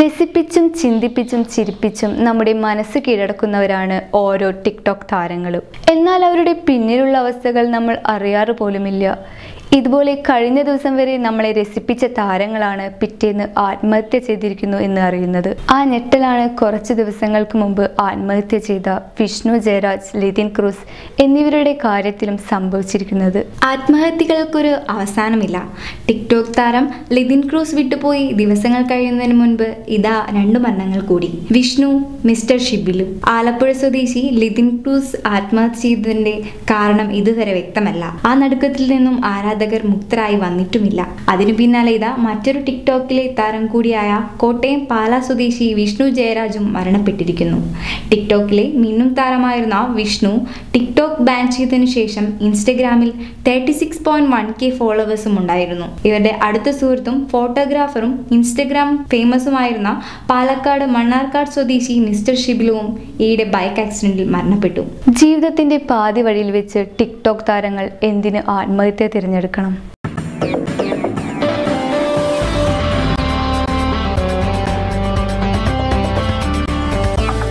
രസിപ്പിച്ചും ചിന്തിപ്പിച്ചും ചിരിപ്പിച്ചും നമ്മുടെ മനസ്സ് കീഴടക്കുന്നവരാണ് ഓരോ ടിക്ടോക്ക് താരങ്ങളും. എന്നാൽ അവരുടെ പിന്നിലുള്ള അവസ്ഥകൾ നമ്മൾ അറിയാറ് പോലുമില്ല. ഇതുപോലെ കഴിഞ്ഞ ദിവസം വരെ നമ്മളെ രസിപ്പിച്ച താരങ്ങളാണ് പിറ്റേന്ന് ആത്മഹത്യ ചെയ്തിരിക്കുന്നു എന്ന് അറിയുന്നത്. ആ ഞെട്ടലാണ് കുറച്ച് ദിവസങ്ങൾക്ക് മുമ്പ് ആത്മഹത്യ ചെയ്ത വിഷ്ണു ജയരാജ് ലിതിൻ ക്രൂസ് എന്നിവരുടെ കാര്യത്തിലും സംഭവിച്ചിരിക്കുന്നത്. ആത്മഹത്യകൾക്കൊരു അവസാനമില്ല. ടിക്ടോക്ക് താരം ലിതിൻ ക്രൂസ് വിട്ടുപോയി ദിവസങ്ങൾ കഴിയുന്നതിന് മുൻപ് ഇതാ രണ്ടു മരണങ്ങൾ കൂടി. വിഷ്ണു മിസ്റ്റർ ഷിബിലു. ആലപ്പുഴ സ്വദേശി ലിതിൻ ക്രൂസ് ആത്മഹത്യ ചെയ്തതിന്റെ കാരണം ഇതുവരെ വ്യക്തമല്ല. ആ നടുക്കത്തിൽ നിന്നും ആരാധകർ മുക്തരായി വന്നിട്ടുമില്ല. അതിനു പിന്നാലെ ഇതാ മറ്റൊരു ടിക്ടോക്കിലെ താരം കൂടിയായ കോട്ടയം പാല സ്വദേശി വിഷ്ണു ജയരാജും മരണപ്പെട്ടിരിക്കുന്നു. ടിക്ടോക്കിലെ മിന്നും താരമായിരുന്ന വിഷ്ണു ടിക്ടോക്ക് ബാൻ ചെയ്തതിനു ശേഷം ഇൻസ്റ്റഗ്രാമിൽ thirty six point one K ഫോളോവേഴ്സും ഉണ്ടായിരുന്നു. ഇവരുടെ അടുത്ത സുഹൃത്തും ഫോട്ടോഗ്രാഫറും ഇൻസ്റ്റഗ്രാം ഫേമസുമായിരുന്ന പാലക്കാട് മണ്ണാർക്കാട് സ്വദേശി മിസ്റ്റർ ഷിബിലുവും ഈയിടെ ബൈക്ക് ആക്സിഡന്റിൽ മരണപ്പെട്ടു. ജീവിതത്തിന്റെ പാതി വഴിയിൽ വെച്ച് ടിക്ടോക്ക് താരങ്ങൾ എന്തിന് ആത്മഹത്യ തിരഞ്ഞെടുക്കണം?